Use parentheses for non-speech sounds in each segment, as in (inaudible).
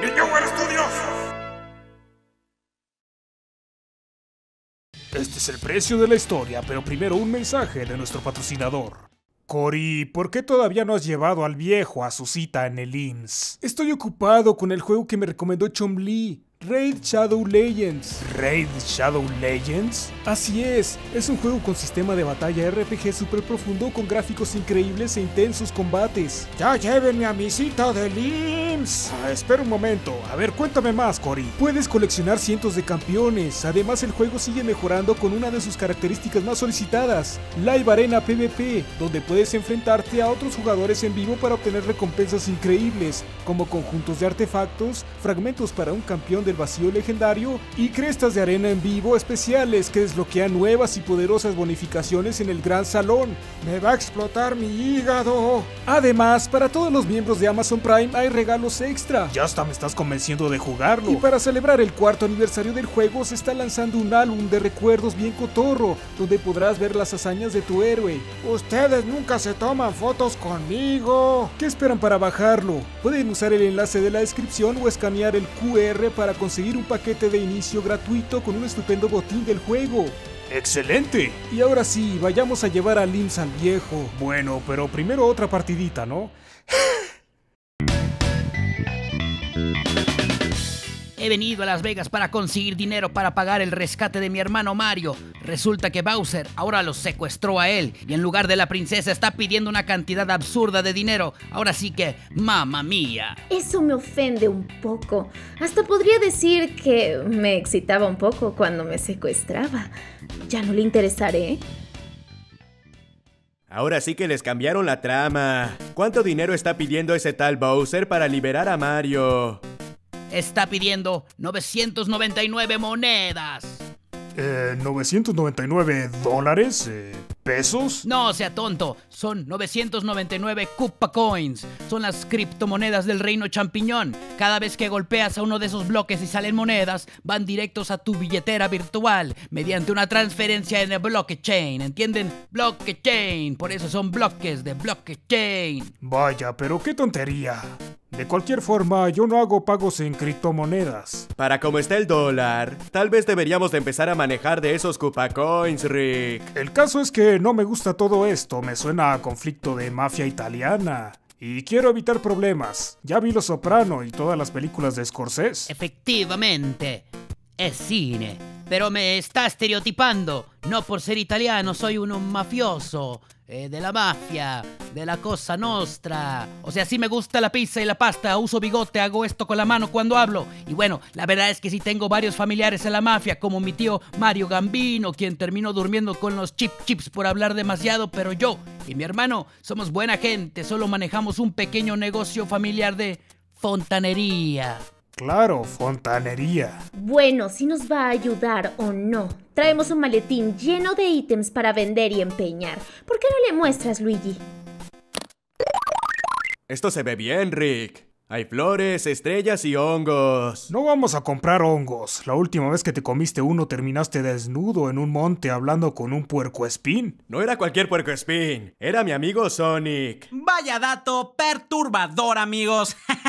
Ninjawer Studios. Este es el precio de la historia, pero primero un mensaje de nuestro patrocinador. Cory, ¿por qué todavía no has llevado al viejo a su cita en el IMSS? Estoy ocupado con el juego que me recomendó Chomli. Raid Shadow Legends. ¿Raid Shadow Legends? Así es, es un juego con sistema de batalla RPG super profundo con gráficos increíbles e intensos combates. ¡Ya llévenme a mi cita del IMSS! Ah, espera un momento, a ver, cuéntame más, Cory. Puedes coleccionar cientos de campeones, además el juego sigue mejorando con una de sus características más solicitadas, Live Arena PvP, donde puedes enfrentarte a otros jugadores en vivo para obtener recompensas increíbles, como conjuntos de artefactos, fragmentos para un campeón del vacío legendario y crestas de arena en vivo especiales que desbloquean nuevas y poderosas bonificaciones en el Gran Salón. ¡Me va a explotar mi hígado! Además, para todos los miembros de Amazon Prime hay regalos extra. Ya hasta me estás convenciendo de jugarlo. Y para celebrar el cuarto aniversario del juego se está lanzando un álbum de recuerdos bien cotorro, donde podrás ver las hazañas de tu héroe. Ustedes nunca se toman fotos conmigo. ¿Qué esperan para bajarlo? Pueden usar el enlace de la descripción o escanear el QR para conseguir un paquete de inicio gratuito con un estupendo botín del juego. ¡Excelente! Y ahora sí, vayamos a llevar a Lims al viejo. Bueno, pero primero otra partidita, ¿no? (laughs) He venido a Las Vegas para conseguir dinero para pagar el rescate de mi hermano Mario. Resulta que Bowser ahora lo secuestró a él y en lugar de la princesa está pidiendo una cantidad absurda de dinero. Ahora sí que, mamma mía. Eso me ofende un poco. Hasta podría decir que me excitaba un poco cuando me secuestraba. Ya no le interesaré. Ahora sí que les cambiaron la trama. ¿Cuánto dinero está pidiendo ese tal Bowser para liberar a Mario? Está pidiendo 999 monedas. Eh, 999 dólares, eh, pesos. No sea tonto, son 999 Koopa Coins. Son las criptomonedas del reino champiñón. Cada vez que golpeas a uno de esos bloques y salen monedas, van directos a tu billetera virtual mediante una transferencia en el blockchain. ¿Entienden? Blockchain. Por eso son bloques de blockchain. Vaya, pero qué tontería. De cualquier forma, yo no hago pagos en criptomonedas. Para como está el dólar, tal vez deberíamos de empezar a manejar de esos Koopa Coins, Rick. El caso es que no me gusta todo esto, me suena a conflicto de mafia italiana. Y quiero evitar problemas. Ya vi Los Soprano y todas las películas de Scorsese. Efectivamente, es cine. Pero me está estereotipando. No por ser italiano, soy un mafioso. eh, de la mafia, de la cosa nostra. O sea, sí me gusta la pizza y la pasta, uso bigote, hago esto con la mano cuando hablo. Y bueno, la verdad es que sí tengo varios familiares en la mafia, como mi tío Mario Gambino, quien terminó durmiendo con los chip chips por hablar demasiado, pero yo y mi hermano somos buena gente, solo manejamos un pequeño negocio familiar de fontanería. Claro, fontanería. Bueno, si nos va a ayudar o no. Traemos un maletín lleno de ítems para vender y empeñar. ¿Por qué no le muestras, Luigi? Esto se ve bien, Rick. Hay flores, estrellas y hongos. No vamos a comprar hongos. La última vez que te comiste uno terminaste desnudo en un monte hablando con un puercoespín. No era cualquier puercoespín, era mi amigo Sonic. Vaya dato perturbador, amigos. (laughs)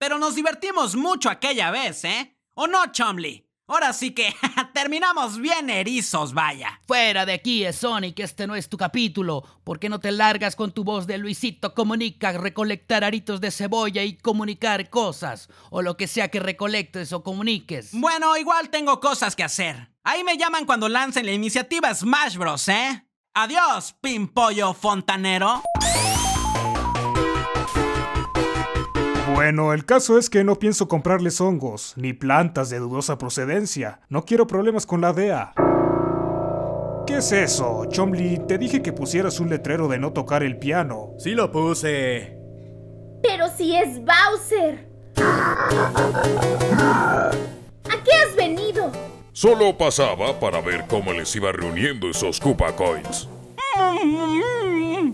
Pero nos divertimos mucho aquella vez, ¿eh? ¿O no, Chumley? Ahora sí que (laughs) terminamos bien erizos, vaya. Fuera de aquí, Sonic, este no es tu capítulo. ¿Por qué no te largas con tu voz de Luisito Comunica, recolectar aritos de cebolla y comunicar cosas? O lo que sea que recolectes o comuniques. Bueno, igual tengo cosas que hacer. Ahí me llaman cuando lancen la iniciativa Smash Bros, ¿eh? Adiós, pimpollo fontanero. Bueno, el caso es que no pienso comprarles hongos, ni plantas de dudosa procedencia. No quiero problemas con la DEA. ¿Qué es eso? Chomli, te dije que pusieras un letrero de no tocar el piano. Sí lo puse. Pero si es Bowser. ¿A qué has venido? Solo pasaba para ver cómo les iba reuniendo esos Koopa Coins.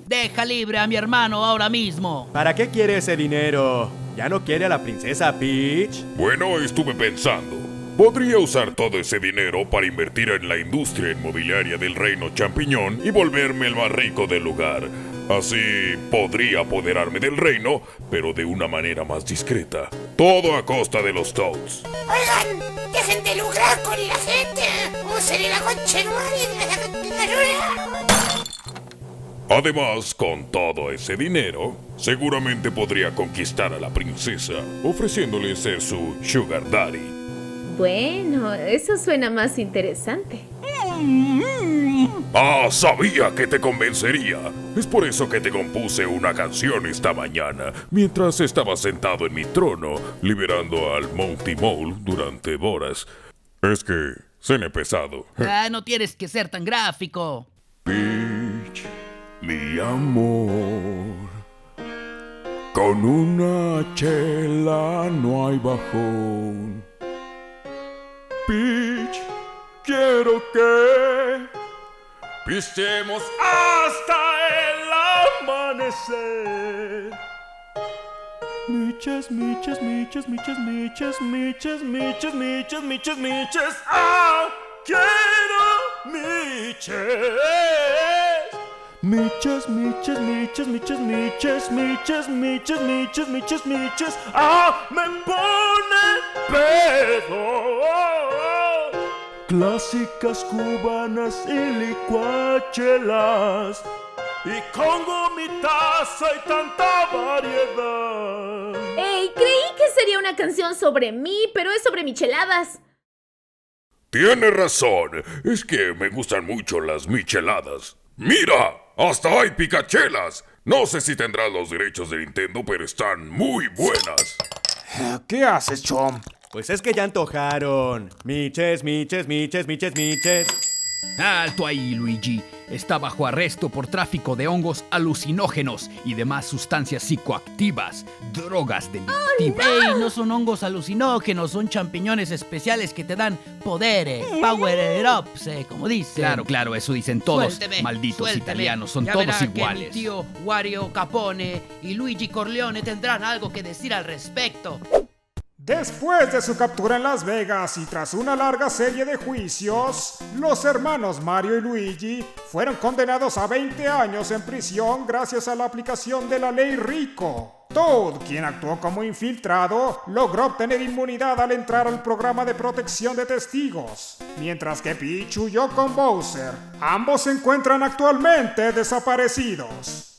Deja libre a mi hermano ahora mismo. ¿Para qué quiere ese dinero? ¿Ya no quiere a la princesa Peach? Bueno, estuve pensando. Podría usar todo ese dinero para invertir en la industria inmobiliaria del reino champiñón y volverme el más rico del lugar. Así podría apoderarme del reino, pero de una manera más discreta. Todo a costa de los Toads. Oigan, dejen de lucrar con la gente. Usen la concha de la. Además, con todo ese dinero, seguramente podría conquistar a la princesa, ofreciéndole ser su sugar daddy. Bueno, eso suena más interesante. Ah, sabía que te convencería. Es por eso que te compuse una canción esta mañana, mientras estaba sentado en mi trono, liberando al Monty Mole durante horas. Es que cené pesado. Ah, no tienes que ser tan gráfico. Mi amor. Con una chela no hay bajón. Peach, quiero que pistemos hasta el amanecer. Miches, miches, miches, miches, miches, miches, miches, miches, miches, miches. Ah, quiero miches. Miches, miches, miches, miches, miches, miches, miches, miches, miches, miches. Ah, me pone pedo. Clásicas cubanas y licuachelas. Y con gomitas hay tanta variedad. ¡Ey! Creí que sería una canción sobre mí, pero es sobre micheladas. Tienes razón, es que me gustan mucho las micheladas. ¡Mira! ¡Hasta hay picachelas! No sé si tendrás los derechos de Nintendo, pero están muy buenas. ¿Qué haces, Chom? Pues es que ya antojaron. Miches, miches, miches, miches, miches. Alto ahí, Luigi. Está bajo arresto por tráfico de hongos alucinógenos y demás sustancias psicoactivas, drogas delictivas. Ey, no son hongos alucinógenos, son champiñones especiales que te dan poderes, power ups, eh, como dicen. Claro, claro, eso dicen todos. Suélteme, Malditos suélteme. italianos, son Ya todos verá que iguales. mi tío Wario Capone y Luigi Corleone tendrán algo que decir al respecto. Después de su captura en Las Vegas y tras una larga serie de juicios, los hermanos Mario y Luigi fueron condenados a 20 años en prisión gracias a la aplicación de la ley Rico. Toad, quien actuó como infiltrado, logró obtener inmunidad al entrar al programa de protección de testigos, mientras que Peach huyó con Bowser. Ambos se encuentran actualmente desaparecidos.